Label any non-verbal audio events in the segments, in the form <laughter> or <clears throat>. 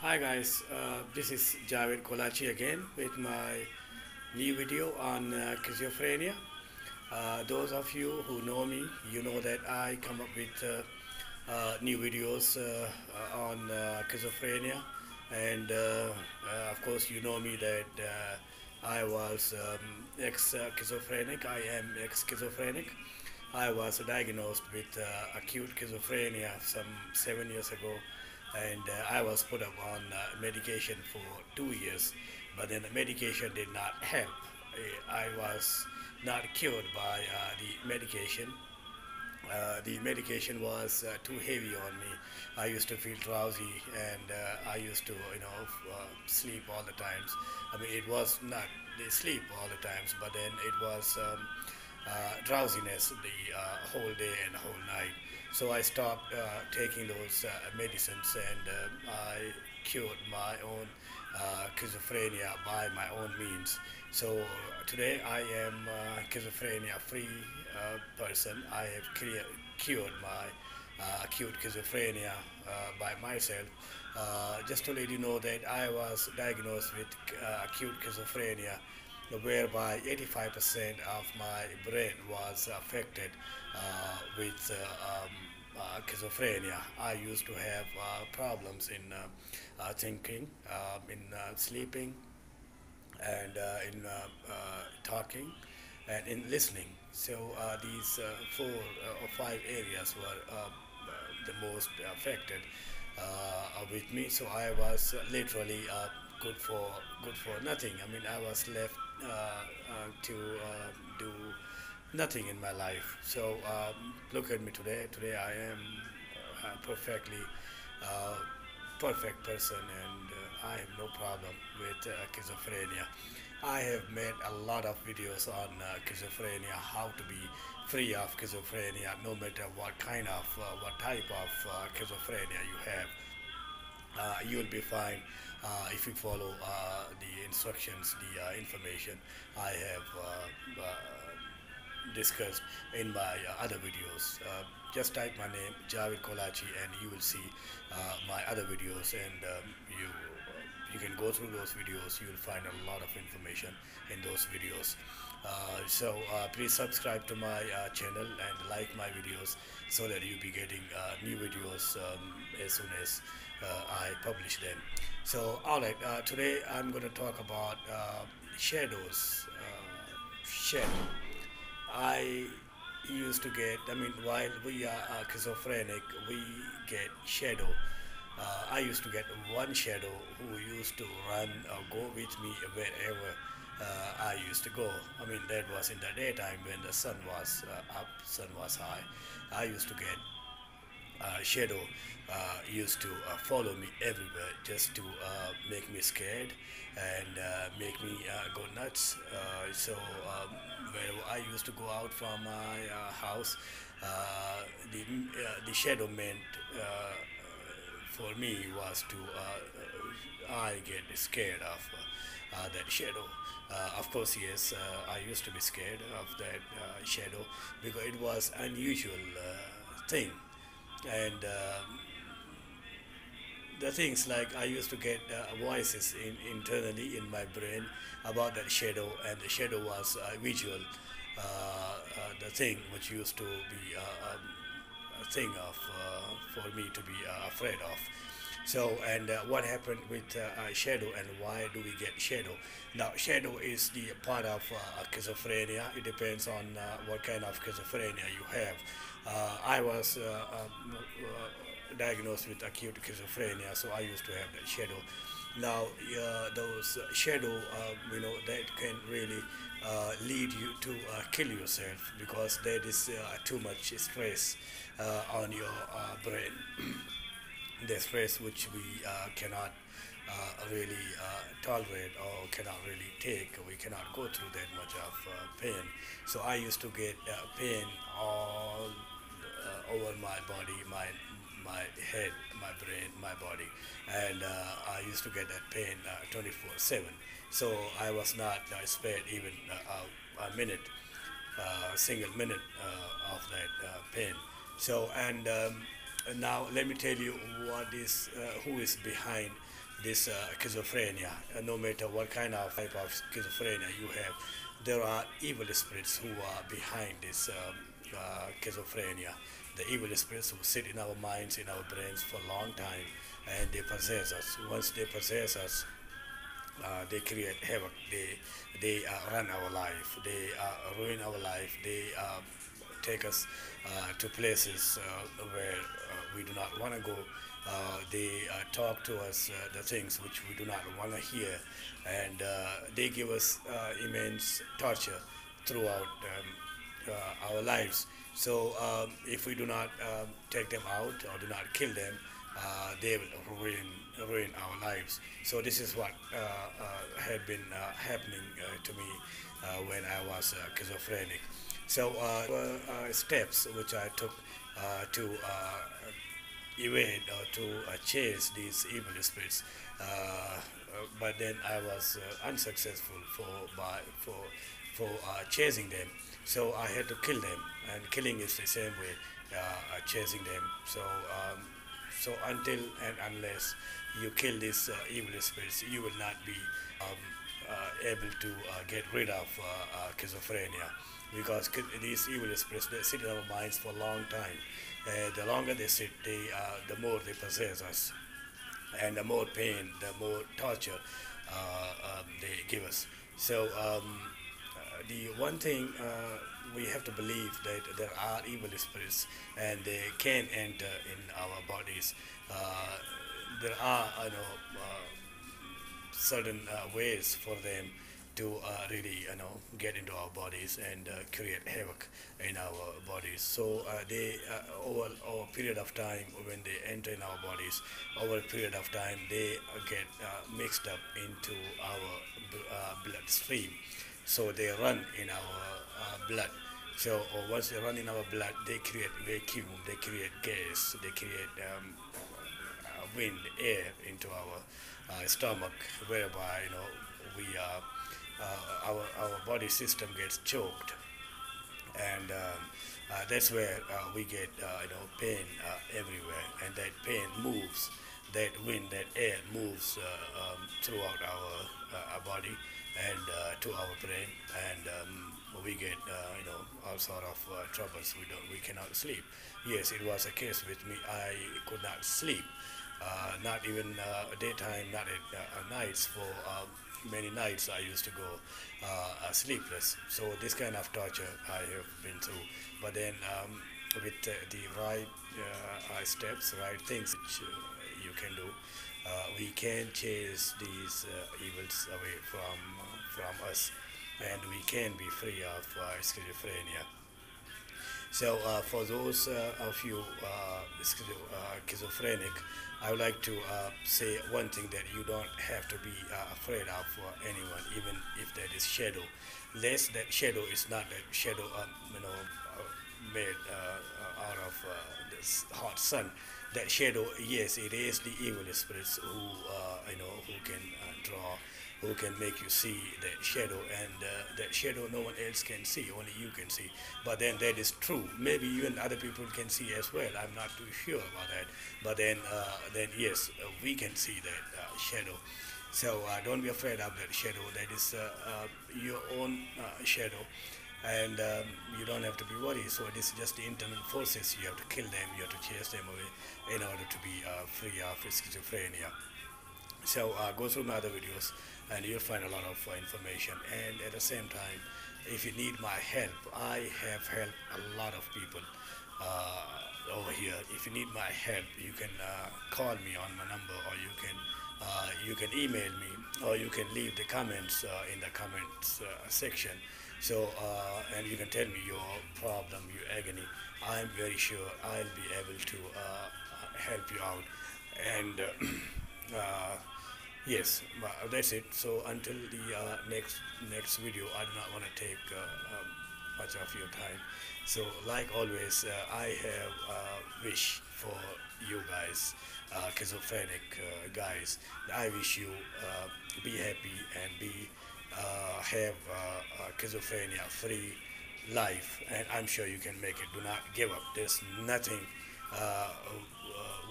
Hi guys, uh, this is Javed Kolachi again with my new video on uh, schizophrenia. Uh, those of you who know me, you know that I come up with uh, uh, new videos uh, on schizophrenia and of course you know me that I was um, ex-schizophrenic, I am ex-schizophrenic. I was diagnosed with acute schizophrenia some seven years ago and uh, I was put up on uh, medication for two years, but then the medication did not help. I was not cured by uh, the medication. Uh, the medication was uh, too heavy on me. I used to feel drowsy and uh, I used to, you know, sleep all the times. I mean, it was not sleep all the times, but then it was um, drowsiness the uh, whole day and whole night. So I stopped uh, taking those uh, medicines and uh, I cured my own uh, schizophrenia by my own means. So today I am a schizophrenia free uh, person. I have cured my uh, acute schizophrenia uh, by myself. Uh, just to let you know that I was diagnosed with uh, acute schizophrenia whereby 85% of my brain was affected uh, with uh, um, uh, schizophrenia. I used to have uh, problems in uh, uh, thinking, in sleeping, and in talking, and in listening. So these four or five areas were the most affected with me. So I was literally good for good for nothing. I mean, I was left uh, uh, to uh, do nothing in my life. So um, look at me today. Today I am uh, perfectly perfect person, and I have no problem with schizophrenia. I have made a lot of videos on uh, schizophrenia, how to be free of schizophrenia, no matter what kind of, uh, what type of uh, schizophrenia you have you will be fine uh, if you follow uh, the instructions, the uh, information I have uh, uh, discussed in my uh, other videos. Uh, just type my name, Javed Kolachi, and you will see uh, my other videos, and um, you you can go through those videos. You will find a lot of information in those videos. Uh, so uh, please subscribe to my uh, channel and like my videos so that you'll be getting uh, new videos um, as soon as uh, I publish them. So alright, uh, today I'm going to talk about shadows. Shadow. I used to get, I mean, while we are schizophrenic, we get shadow. Uh, I used to get one shadow who used to run or go with me wherever uh, I used to go. I mean, that was in the daytime when the sun was uh, up, sun was high. I used to get uh, shadow uh, used to uh, follow me everywhere just to uh, make me scared and make me go nuts. So um, where I used to go out from my house, the the shadow meant for me was to uh, uh, I get scared of uh, that shadow. Of course, yes, I used to be scared of that shadow because it was unusual thing and um, the things like I used to get uh, voices in, internally in my brain about that shadow, and the shadow was uh, visual, uh, the thing which used to be um, thing of uh, for me to be uh, afraid of. So, and uh, what happened with uh, uh, shadow and why do we get shadow? Now, shadow is the part of uh, schizophrenia. It depends on what kind of schizophrenia you have. I was um, diagnosed with acute schizophrenia, so I used to have that shadow. Now, uh, those shadow, uh, you know, that can really uh, lead you to uh, kill yourself because there is uh, too much stress uh, on your brain. <clears throat> the stress which we cannot really tolerate or cannot really take. We cannot go through that much of pain. So I used to get pain all over my body, my my head, my brain, my body, and uh, I used to get that pain uh, 24/7. So I was not uh, spared even uh, a, a minute, uh, single minute uh, of that uh, pain. So and um, now let me tell you what is uh, who is behind this uh, schizophrenia. Uh, no matter what kind of type of schizophrenia you have, there are evil spirits who are behind this um, uh, schizophrenia. The evil spirits who sit in our minds, in our brains for a long time, and they possess us. Once they possess us, uh, they create havoc. They they uh, run our life. They uh, ruin our life. They uh, take us uh, to places uh, where we do not want to go. they talk to us the things which we do not want to hear, and they give us immense torture throughout um, our lives. So um, if we do not um, take them out or do not kill them, uh, they will ruin ruin our lives. So this is what uh, uh, had been uh, happening to me when I was schizophrenic. So steps which I took to evade or to chase these evil spirits, but then I was unsuccessful for by for for chasing them. So I had to kill them, and killing is the same way uh, chasing them. So um, so until and unless you kill these uh, evil spirits, you will not be um, uh, able to uh, get rid of uh, schizophrenia because these evil spirits they sit in our minds for a long time. the longer they sit, they, the more they possess us, and the more pain, the more torture um, they give us. So um, the one thing uh, we have to believe that there are evil spirits and they can enter in our bodies. Uh, there are, you know, uh, certain uh, ways for them to uh, really, you know, get into our bodies and create havoc in our bodies. So they, over, over a period of time, when they enter in our bodies, over a period of time, they get mixed up into our bloodstream. So they run in our blood. So once they run in our blood, they create vacuum, they create gas, they create um, uh, wind, air into our uh, stomach, whereby you know we uh, uh our our body system gets choked, and um, uh, that's where uh, we get you know pain everywhere, and that pain moves, that wind, that air moves um, throughout our, our body and to our brain, and um, we get uh, you know all sort of uh, troubles. We don't we cannot sleep. Yes, it was a case with me. I could not sleep, uh, not even daytime, not at nights for. Many nights I used to go sleepless. So this kind of torture I have been through. But then um, with the right uh, steps, right things which uh, you can do, uh, we can chase these evils away from from us and we can be free of uh, schizophrenia. So uh, for those uh, of you schizophrenic, I would like to uh, say one thing that you don't have to be uh, afraid of for anyone, even if that is shadow. Less that shadow is not a shadow, um, you know, uh, made out of this hot sun. That shadow, yes, it is the evil spirits who, you know, who can draw who can make you see that shadow and uh, that shadow no one else can see only you can see. But then that is true. Maybe even other people can see as well. I'm not too sure about that. But then uh, then yes uh, we can see that uh, shadow. So uh, don't be afraid of that shadow. That is uh, your own shadow. And um, you don't have to be worried. So it is just the internal forces. You have to kill them. You have to chase them away in order to be free of schizophrenia so go through my other videos and you'll find a lot of uh, information. And at the same time, if you need my help, I have helped a lot of people uh, over here. If you need my help, you can uh, call me on my number, or you can uh, you can email me, or you can leave the comments uh, in the comments uh, section. So and you can tell me your problem, your agony. I'm very sure I'll be able to help you out and. <clears throat> Yes, that's it. So until the uh, next next video, I do not want to take uh, um, much of your time. So like always, uh, I have a wish for you guys, uh, schizophrenic uh, guys. I wish you uh, be happy and be have schizophrenia free life, and I'm sure you can make it. Do not give up. There's nothing uh, uh,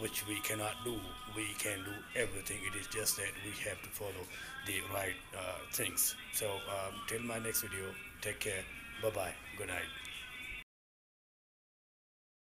which we cannot do. We can do everything. It is just that we have to follow the right uh, things. So um, till my next video, take care. Bye bye. Good night.